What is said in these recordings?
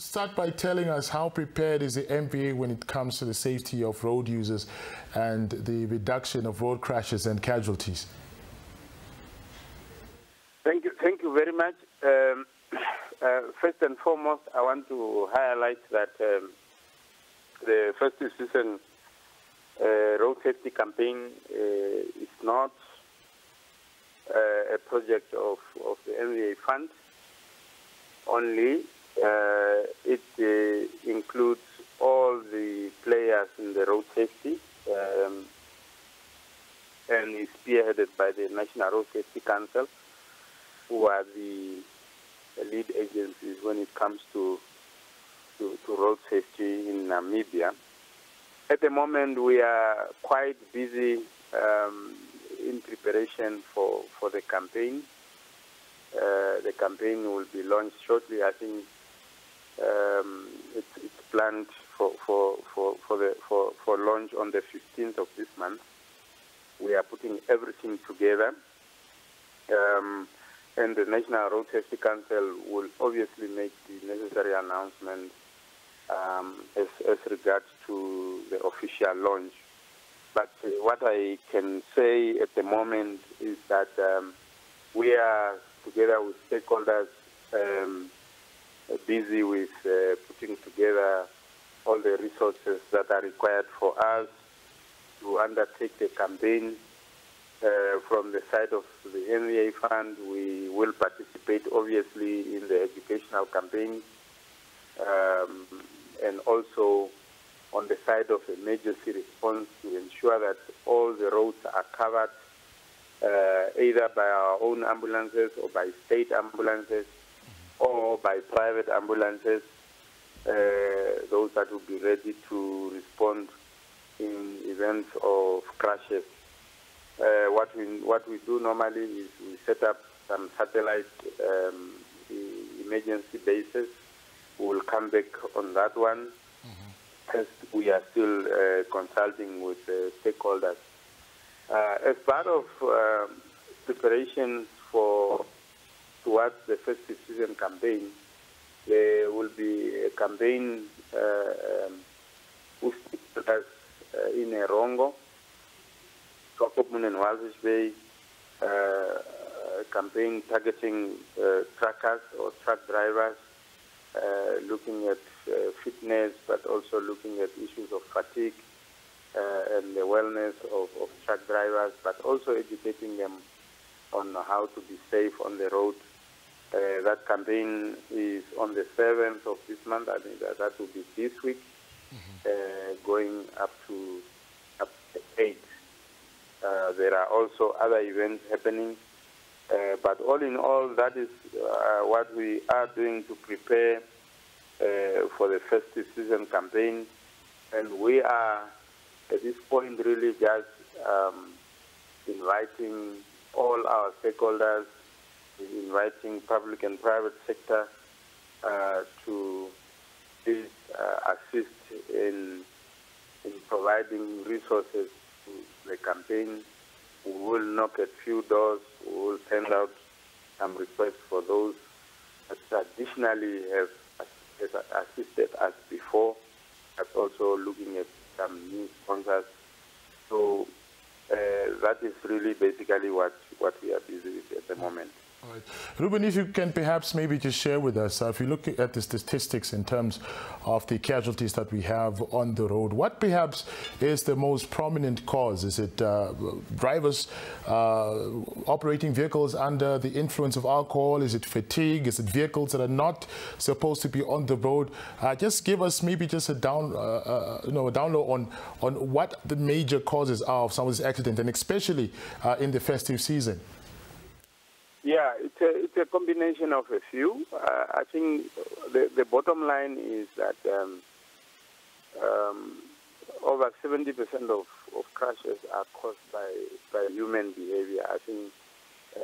start by telling us how prepared is the MVA when it comes to the safety of road users and the reduction of road crashes and casualties? Thank you, thank you very much. Um, uh, first and foremost, I want to highlight that um, the first season uh, road safety campaign uh, is not uh, a project of, of the MVA fund only. Uh, it uh, includes all the players in the road safety um, and is spearheaded by the National Road Safety Council, who are the lead agencies when it comes to, to, to road safety in Namibia. At the moment, we are quite busy um, in preparation for, for the campaign. Uh, the campaign will be launched shortly. I think um, it's, it's, planned for, for, for, for, the, for, for launch on the 15th of this month. We are putting everything together. Um, and the National Road Safety Council will obviously make the necessary announcement um, as, as regards to the official launch. But uh, what I can say at the moment is that um, we are, together with stakeholders, um, busy with uh, putting together all the resources that are required for us to undertake the campaign. Uh, from the side of the MVA Fund, we will participate obviously in the educational campaign um, and also on the side of emergency response to ensure that all the roads are covered uh, either by our own ambulances or by state ambulances or by private ambulances, uh, those that will be ready to respond in events of crashes. Uh, what we what we do normally is we set up some satellite um, emergency bases. We will come back on that one as we are still uh, consulting with stakeholders. Uh, as part of um, preparations for towards the festive season campaign, there will be a campaign uh, um, uh, in Erongo, Swakopmund and Walvis Bay, uh, campaign targeting truckers or truck drivers, looking at fitness, but also looking at issues of fatigue uh, and the wellness of, of truck drivers, but also educating them on how to be safe on the road. Uh, that campaign is on the 7th of this month. I think that, that will be this week, mm-hmm. uh, going up to up to 8. Uh, there are also other events happening. but all in all, that is what we are doing to prepare uh, for the festive season campaign. And we are, at this point, really just um, inviting all our stakeholders, inviting public and private sector uh, to please uh, assist in, in providing resources to the campaign. We will knock at few doors. We will send out some requests for those that traditionally have assisted us before, but also looking at some new sponsors. So uh, that is really basically what, what we are busy with at the moment. Right. Ruben, if you can perhaps maybe just share with us, uh, if you look at the statistics in terms of the casualties that we have on the road, what perhaps is the most prominent cause? Is it uh, drivers uh, operating vehicles under the influence of alcohol? Is it fatigue? Is it vehicles that are not supposed to be on the road? Uh, just give us maybe just a down, uh, uh, you know, a download on on what the major causes are of some of these accidents, and especially in the festive season. Yeah, a, it's a combination of a few. Uh, I think the, the bottom line is that um, um, over 70% of, of crashes are caused by, by human behavior. I think uh,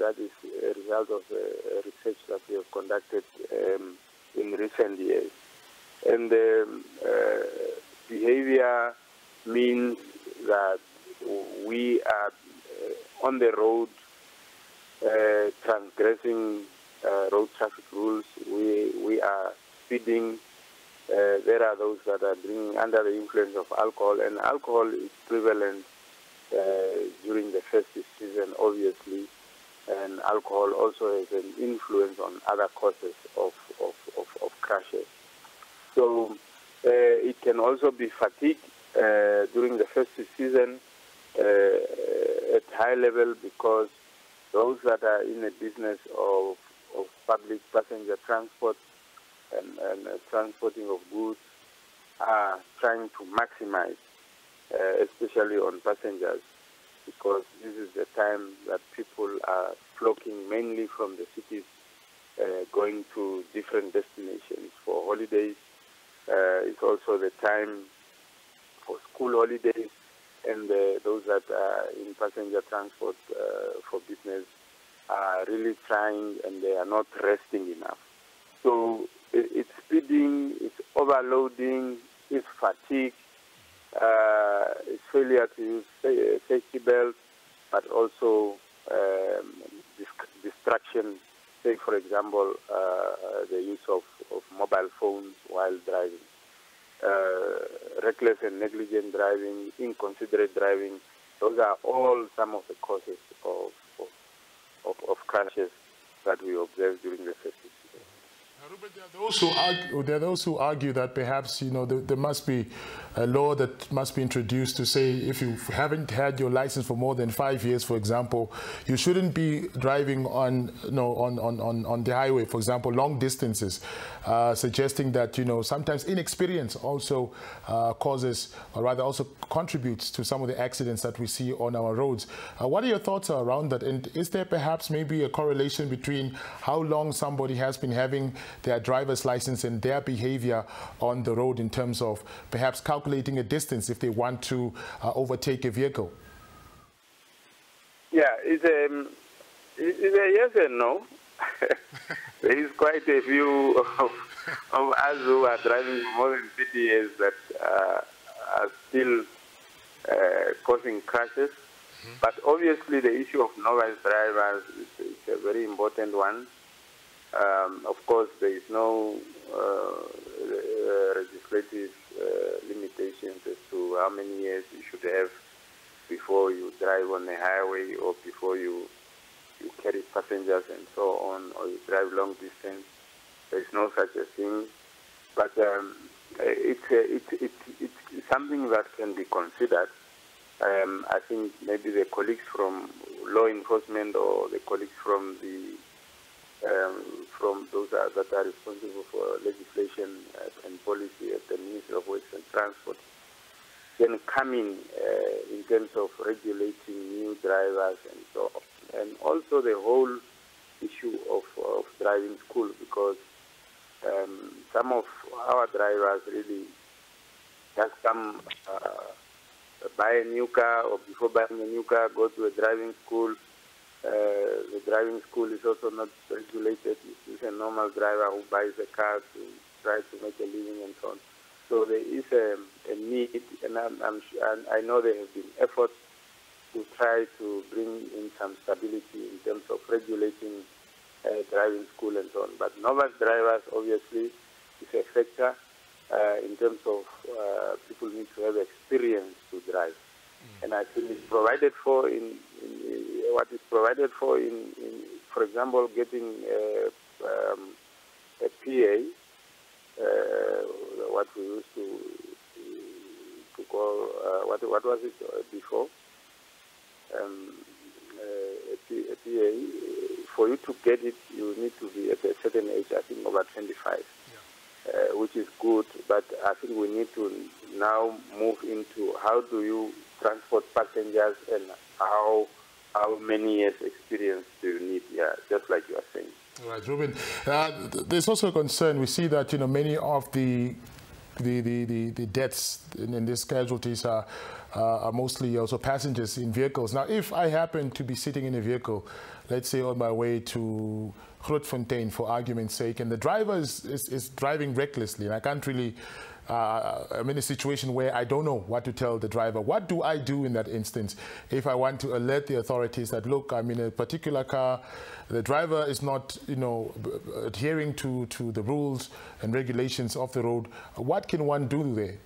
that is a result of the research that we have conducted um, in recent years. And um, uh, behavior means that we are uh, on the road uh, transgressing uh, road traffic rules. We, we are speeding. Uh, there are those that are drinking under the influence of alcohol, and alcohol is prevalent uh, during the festive season, obviously, and alcohol also has an influence on other causes of, of, of, of crashes. So uh, it can also be fatigue during the festive season at high level because those that are in the business of, of public passenger transport and, and uh, transporting of goods are trying to maximize, uh, especially on passengers, because this is the time that people are flocking mainly from the cities uh, going to different destinations for holidays. Uh, it's also the time for school holidays and those that are in passenger transport uh, for business are really trying and they are not resting enough. So it's speeding, it's overloading, it's fatigue, uh, it's failure to use safety belts, but also um, distraction. Say, for example, uh, the use of, of mobile phones while driving uh, reckless and negligent driving, inconsiderate driving. Those are all some of the causes of, of, of, of crashes that we observe during the festive There are those who argue, there are those who argue that perhaps you know there, there, must be a law that must be introduced to say if you haven't had your license for more than five years, for example, you shouldn't be driving on you know on on, on, on the highway, for example, long distances, uh, suggesting that you know sometimes inexperience also uh, causes, or rather also contributes to some of the accidents that we see on our roads. Uh, what are your thoughts around that? And is there perhaps maybe a correlation between how long somebody has been having their driver's license and their behavior on the road in terms of perhaps calculating a distance if they want to uh, overtake a vehicle? Yeah, it's a, um, it's a yes and no. there is quite a few of, of, us who are driving more than 50 years that uh, are still uh, causing crashes. Mm -hmm. But obviously, the issue of novice drivers is, is a very important one. Um, of course, there is no uh, uh, legislative uh, limitations as to how many years you should have before you drive on the highway or before you you carry passengers and so on, or you drive long distance. There is no such a thing. But um, it's, it's, it's, it's something that can be considered. Um, I think maybe the colleagues from law enforcement or the colleagues from the um, from those that are responsible for legislation and policy at the Ministry of Works and Transport then coming in uh, in terms of regulating new drivers and so on. And also the whole issue of, of driving school because um, some of our drivers really just come uh, buy a new car or before buying a new car go to a driving school uh, the driving school is also not regulated. It's a normal driver who buys a car to try to make a living and so on. So there is a, a need, and, I'm, I'm, and I know there have been efforts to try to bring in some stability in terms of regulating uh, driving school and so on. But novice drivers, obviously, is a factor uh, in terms of uh, people need to have experience to drive. Mm. And I think it's provided for in, in what is provided for in, in for example, getting a, um, a PA, uh, what we used to to call uh, what what was it uh, before? Um, uh, a, P, a PA. For you to get it, you need to be at a certain age. I think over 25. Yeah. Uh, which is good, but I think we need to now move into how do you transport passengers and how how many years experience do you need? Yeah, just like you are saying. All right, Ruben. Uh, there's also a concern. We see that you know many of the the, the, the, the deaths and, in these casualties are, uh, are mostly also passengers in vehicles. Now, if I happen to be sitting in a vehicle, let's say on my way to Grootfontein, for argument's sake, and the driver is, is, is driving recklessly, and I can't really uh, I'm in a situation where I don't know what to tell the driver. What do I do in that instance if I want to alert the authorities that, look, I'm in a particular car, the driver is not, you know, adhering to, to the rules and regulations of the road. What can one do there?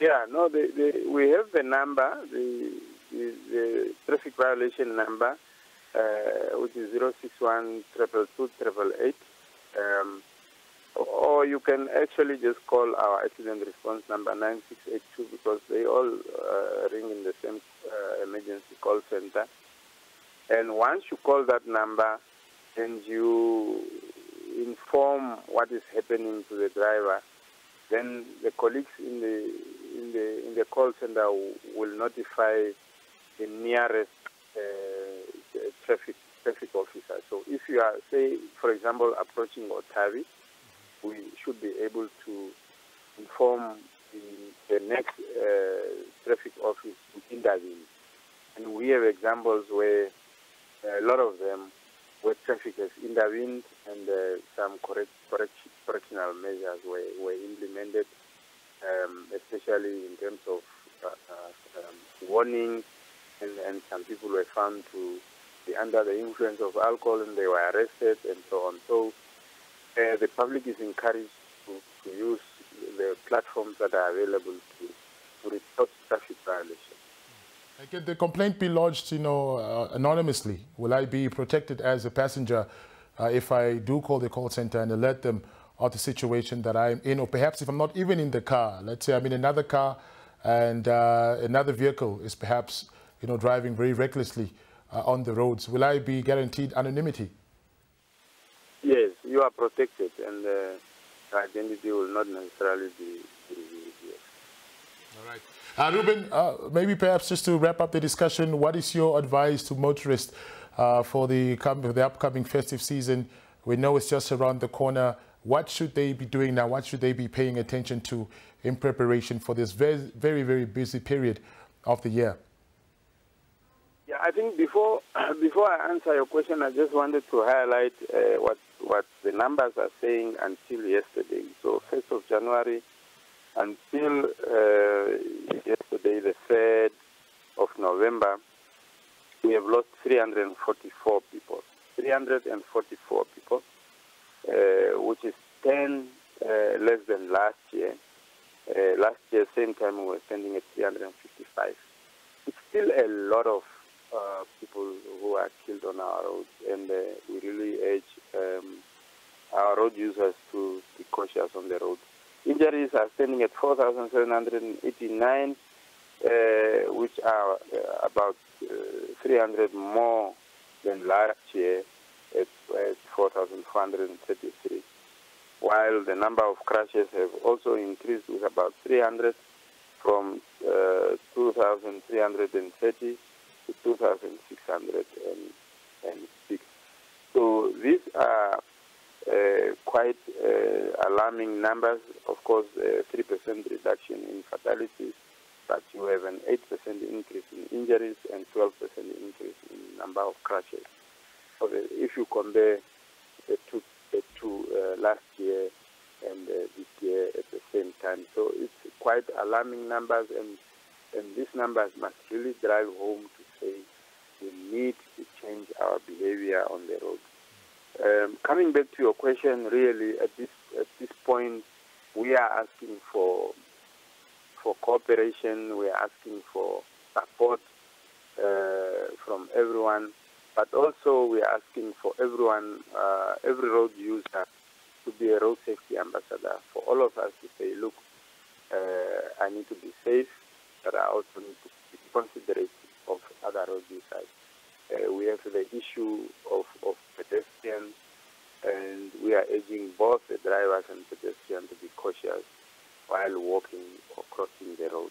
Yeah, no, the, the, we have the number, the, the, the traffic violation number, uh, which is 061 um, or you can actually just call our accident response number 9682 because they all uh, ring in the same uh, emergency call center. And once you call that number and you inform what is happening to the driver, then the colleagues in the in the in the call center will notify the nearest uh, traffic traffic officer. So if you are, say, for example, approaching Otavi, we should be able to inform the, the next uh, traffic office to intervene. And we have examples where a lot of them, where traffic has intervened and uh, some correct, correct, correctional measures were, were implemented, um, especially in terms of uh, uh, um, warning, and, and some people were found to be under the influence of alcohol and they were arrested and so on. So uh, the public is encouraged to, to, use the platforms that are available to, to report traffic violations. Can the complaint be lodged, you know, uh, anonymously? Will I be protected as a passenger uh, if I do call the call center and alert them of the situation that I'm in, or perhaps if I'm not even in the car, let's say I'm in another car and uh, another vehicle is perhaps, you know, driving very recklessly uh, on the roads, will I be guaranteed anonymity? You are protected and uh, identity will not necessarily be revealed. Yes. All right. Uh, Ruben, uh, maybe perhaps just to wrap up the discussion, what is your advice to motorists uh, for the, the upcoming festive season? We know it's just around the corner. What should they be doing now? What should they be paying attention to in preparation for this very, very, very busy period of the year? I think before before I answer your question, I just wanted to highlight uh, what what the numbers are saying until yesterday. So, 1st of January until uh, yesterday, the 3rd of November, we have lost 344 people. 344 people, uh, which is 10 uh, less than last year. Uh, last year, same time, we were standing at 355. It's still a lot of uh, people who are killed on our roads, and uh, we really urge um, our road users to be cautious on the road. Injuries are standing at 4,789, uh, which are uh, about uh, 300 more than last year at, at 4,433. While the number of crashes have also increased with about 300 from uh, 2,330 to 2,606. So these are uh, quite uh, alarming numbers. Of course, 3% reduction in fatalities, but you have an 8% increase in injuries and 12% increase in number of crashes. So if you compare the two, the two uh, last year and uh, this year at the same time, so it's quite alarming numbers, and and these numbers must really drive home to say we need to change our behavior on the road. Um, coming back to your question, really, at this at this point, we are asking for for cooperation. We are asking for support uh, from everyone, but also we are asking for everyone, uh, every road user, to be a road safety ambassador. For all of us to say, look, uh, I need to be safe, but I also need to be considerate other road users. Uh, we have the issue of, of pedestrians, and we are urging both the drivers and pedestrians to be cautious while walking or crossing the road.